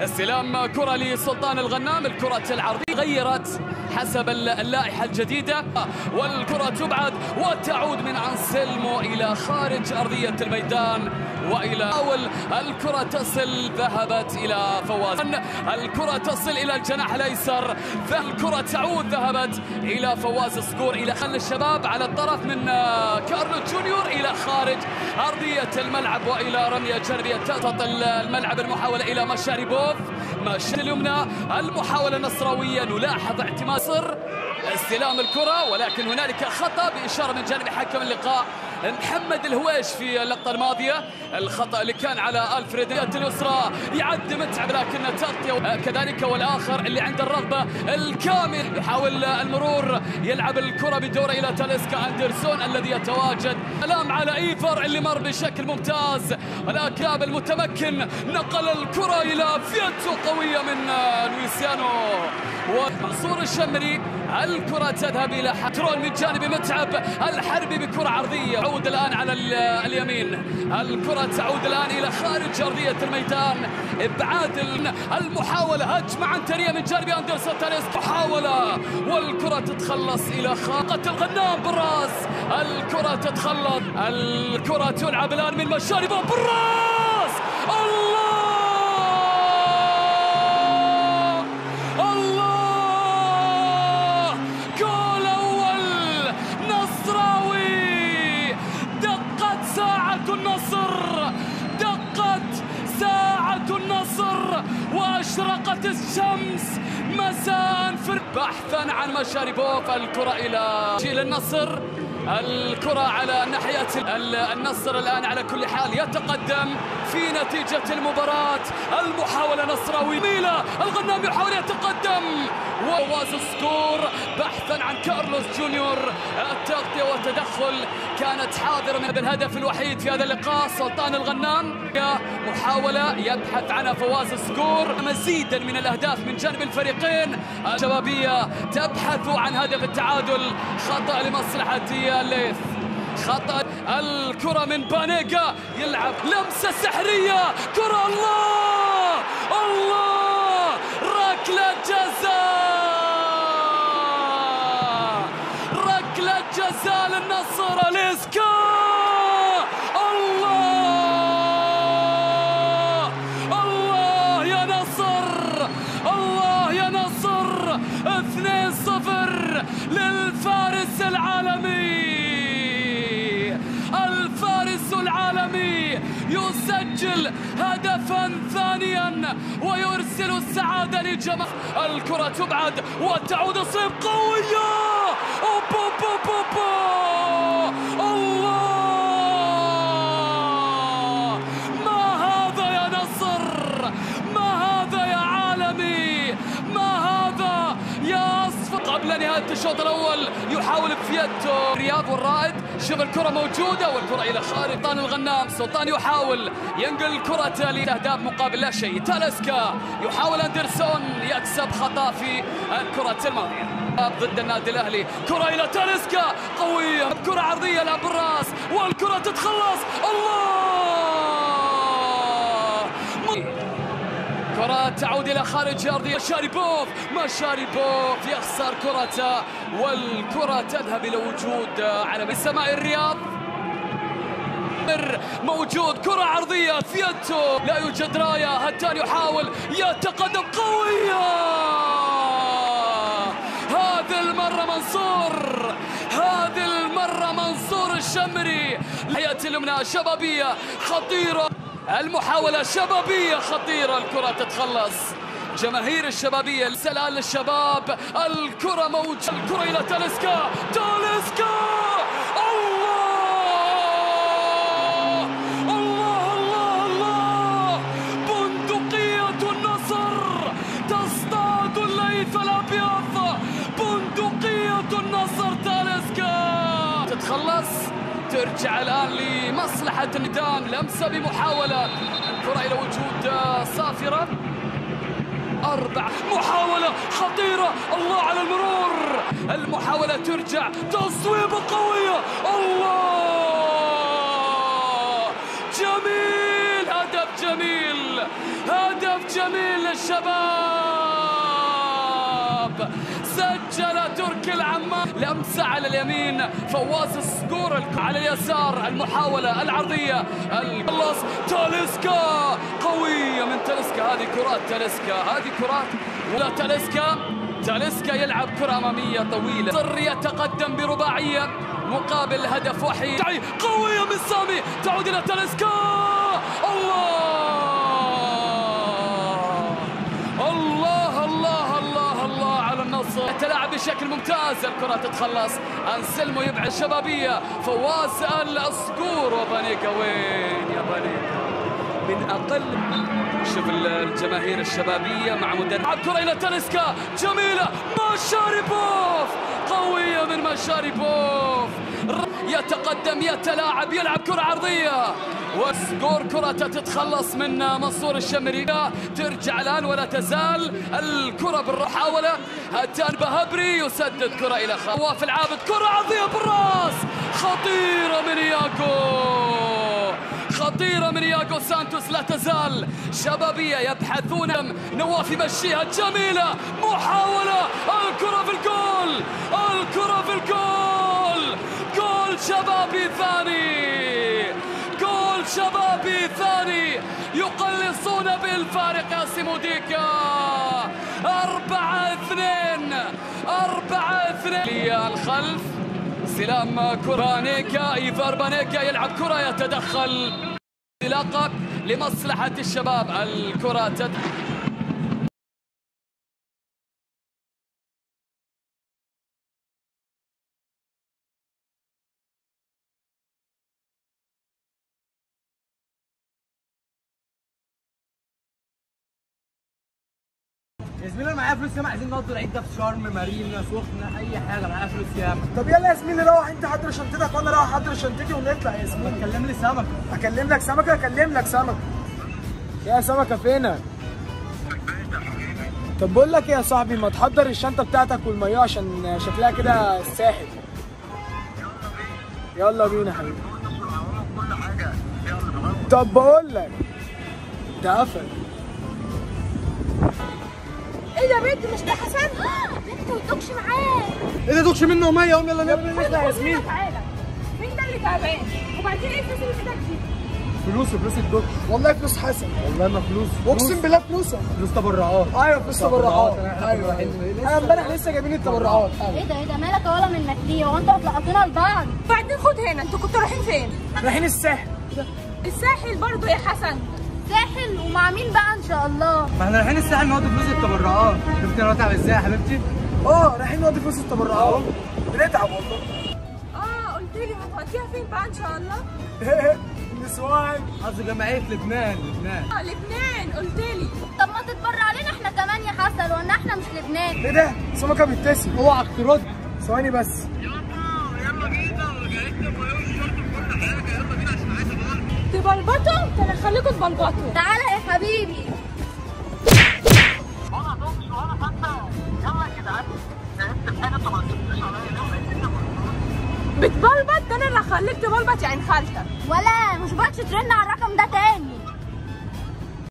استلام كرة لسلطان الغنام. الكرة العرضية غيرت حسب اللائحة الجديدة. والكرة تبعد وتعود من أنسلمو إلى خارج أرضية الميدان وإلى أول. الكرة تصل ذهبت إلى فواز. الكرة تصل إلى الجناح الأيسر. الكرة تعود ذهبت إلى فواز. صقور إلى خل الشباب على الطرف من كارلو جونيور إلى خارج أرضية الملعب وإلى رمية جانبية تطل الملعب المحاولة إلى مشاريبوف مشي اليمنى المحاولة النصراوية نلاحظ اعتماد استلام الكرة ولكن هنالك خطأ بإشارة من جانب حكم اللقاء. محمد الهويش في اللقطة الماضية. الخطأ اللي كان على ألفريد اليسرى يعد متعب لكن تغطية. كذلك والآخر اللي عنده الرغبة الكامل. يحاول المرور يلعب الكرة بدورة إلى تاليسكا أندرسون الذي يتواجد. سلام على إيفر اللي مر بشكل ممتاز. ولكن المتمكن نقل الكرة إلى فيتو قوية من لويسيانو ومنصور الشمري الكرة تذهب إلى حترون من جانب متعب الحربي بكرة عرضية. تعود الآن على اليمين. الكرة تعود الآن إلى خارج أرضية الميدان. إبعاد المحاولة. هجمة عنترية من جانب أندرسون تاليس محاولة. والكرة تتخلص إلى خاقة الغنام بالراس الكرة تتخلص. الكرة تلعب الآن من مشاربة بالراس الله! وأشرقت الشمس مساء في بحثا عن مشاربوف الكرة إلى جيل النصر. الكرة على ناحية النصر الآن على كل حال يتقدم في نتيجة المباراة. المحاولة نصراوي. ميلا الغنام يحاول يتقدم. فواز الصقور بحثا عن كارلوس جونيور. التغطية والتدخل كانت حاضرة. من الهدف الوحيد في هذا اللقاء سلطان الغنام. محاولة يبحث عنها فواز الصقور. مزيدا من الأهداف من جانب الفريقين. الشبابية تبحث عن هدف التعادل. خطأ لمصلحة الليث خطأ. الكرة من بانيجا. يلعب لمسة سحرية. كرة. الله! الله! ركلة جزاء! ركلة جزاء للنصر. الإسكا! الله! الله يسجل هدفا ثانيا ويرسل السعادة لجماعة الكرة تبعد وتعود صيب قوية أوبو بو بو بو. قبل نهاية الشوط الأول يحاول بفيتو رياض والرائد. شوف الكرة موجودة والكرة إلى خارج سلطان الغنام. سلطان يحاول ينقل الكرة لأهداف مقابل لا شيء. تالسكا يحاول أندرسون يكسب خطأ في الكرة الماضية. ضد النادي الأهلي. كرة إلى تالسكا قوية. كرة عرضية لعب بالراس والكرة تتخلص. الله! كرة تعود إلى خارج أرضية. شاريبوف ما شاريبوف؟ يخسر كرته والكرة تذهب إلى وجود على سماء الرياض موجود كرة عرضية فيتو لا يوجد راية هتان يحاول يتقدم قوية. هذه المرة منصور هذه المرة منصور الشمري. حياة اليمنى شبابية خطيرة. المحاولة شبابية خطيرة الكرة تتخلص. جماهير الشبابية السلال للشباب الكرة موجودة الكرة إلى تاليسكا. تاليسكا! ترجع الآن لمصلحة الندام لمسة بمحاولة. الكرة إلى وجود صافرة. أربع محاولة خطيرة. الله على المرور. المحاولة ترجع. تصويبة قوية. الله! لمسة على اليمين فواز الصقور على اليسار المحاولة العرضية. الخلص تاليسكا قوية من تاليسكا. هذه كرات تاليسكا. هذه كرات ولا تاليسكا. تاليسكا يلعب كرة أمامية طويلة. صر يتقدم برباعية. مقابل هدف وحيد. قوية من سامي. تعود إلى تاليسكا. الله! بشكل ممتاز. الكرة تتخلص. أنسلمو يبعد الشبابية فواز الصقور. وبانيكا وين يا بانيكا من أقل شوف الجماهير الشبابية مع مدرب. كرة إلى تاليسكا. جميلة. ماشاريبوف قوية من ماشاريبوف يتقدم يتلاعب يلعب كرة عرضية. والصقور كرة تتخلص من منصور الشمري ترجع الآن ولا تزال. الكرة بالمحاولة هتان بهبري يسدد كرة إلى خواف العابد. كرة عرضية بالراس. خطيرة من ياكو خطيرة من ياغو سانتوس. لا تزال. شبابية يبحثون. نواف يمشيها. جميلة. محاولة. الكرة في الجول. الكرة في الجول. جول شبابي ثاني. يقلصون بالفارق يا سيموديكا. أربعة اثنين. أربعة اثنين. الخلف. استلام كورانيكا. إيفار بانيكا يلعب كرة يتدخل. انطلاقة لمصلحة الشباب. الكرة تدخل يا زميلي أنا معايا فلوس ياما عايزين نقضي العيد ده في شرم مارينا سخنة أي حاجة. معايا فلوس ياما طب يلا يا زميلي روح. أنت حضر شنطتك وأنا أروح أحضر شنطتي ونطلع يا زميلي كلم لي سمكه أكلم لك سمكة أكلم لك سمكه يا سمكة فينك؟ طب بقول لك إيه يا صاحبي ما تحضر الشنطة بتاعتك والمايوه عشان شكلها كده الساحل يلا بينا يا حبيبي. طب بقول لك ده قفل. إيه ده بنت مش ده حسن؟ انت ما تدوكش معاه إيه ده دوكش منه مية قوم يلا نطلع يا هنا تعالى مين؟ ده اللي تعبان؟ وبعدين إيه الفلوس اللي في إيدك دي؟ فلوس فلوس الدكتور والله فلوس حسن. والله ما فلوس. أقسم بالله فلوسك فلوس تبرعات. أيوه فلوس تبرعات. أيوه. أنا امبارح لسه جايبين التبرعات. إيه ده إيه ده؟ مالك يا ولا منك ليه؟ هو أنتوا هتلقطونا لبعض؟ بعدين خد هنا. أنتوا كنتوا رايحين فين؟ رايحين الساحل. الساحل برضو يا حسن. ساحل ومع مين بقى إن شاء الله؟ ما إحنا رايحين الساحل نقضي فلوس التبرعات. شفت أنا بتعب إزاي يا حبيبتي؟ آه رايحين نقضي فلوس التبرعات. بنتعب والله. آه قلت لي هتوديها فين بقى إن شاء الله؟ نسوان. قصدي جمعية لبنان لبنان. آه لبنان قلت لي. طب ما تتبرع لنا إحنا كمان يا حسن ولا إحنا مش لبنان؟ إيه ده؟ سمكه بتبتسم اوعك ترد. ثواني بس. تبلبطوا؟ أنا هخليكم تبلبطوا. تعالى يا حبيبي. بتبلبط؟ ده أنا اللي هخليك تبلبط يعني خالتك. ولا مش بقتش ترن على الرقم ده تاني.